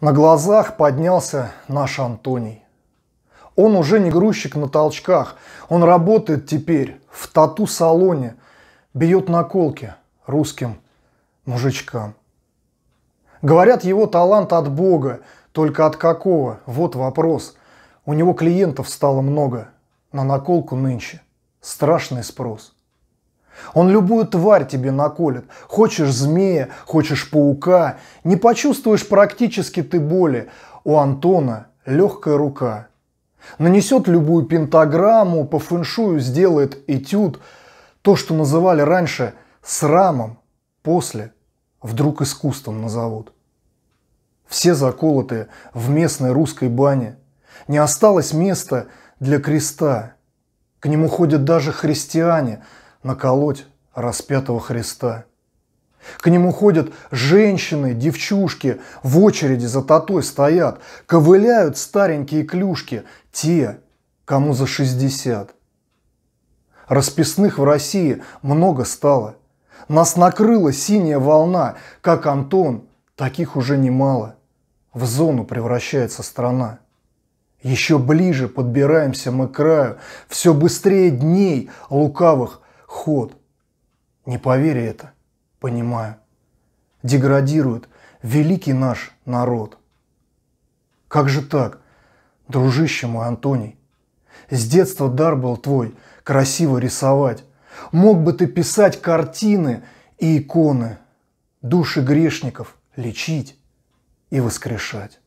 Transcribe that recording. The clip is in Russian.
На глазах поднялся наш Антоний. Он уже не грузчик на толчках. Он работает теперь в тату-салоне. Бьет наколки русским мужичкам. Говорят, его талант от Бога. Только от какого? Вот вопрос. У него клиентов стало много. На наколку нынче. Страшный спрос. Он любую тварь тебе наколет. Хочешь змея, хочешь паука. Не почувствуешь практически ты боли. У Антона легкая рука. Нанесет любую пентаграмму, по фэншую сделает этюд. То, что называли раньше срамом, после вдруг искусством назовут. Все заколотые в местной русской бане. Не осталось места для креста. К нему ходят даже христиане – наколоть распятого Христа. К нему ходят женщины, девчушки, в очереди за татой стоят, ковыляют старенькие клюшки, те, кому за 60. Расписных в России много стало. Нас накрыла синяя волна, как Антон, таких уже немало. В зону превращается страна. Еще ближе подбираемся мы к краю, все быстрее дней лукавых ход. Не поверь это, понимаю. Деградирует великий наш народ. Как же так, дружище мой Антоний? С детства дар был твой красиво рисовать. Мог бы ты писать картины и иконы, души грешников лечить и воскрешать.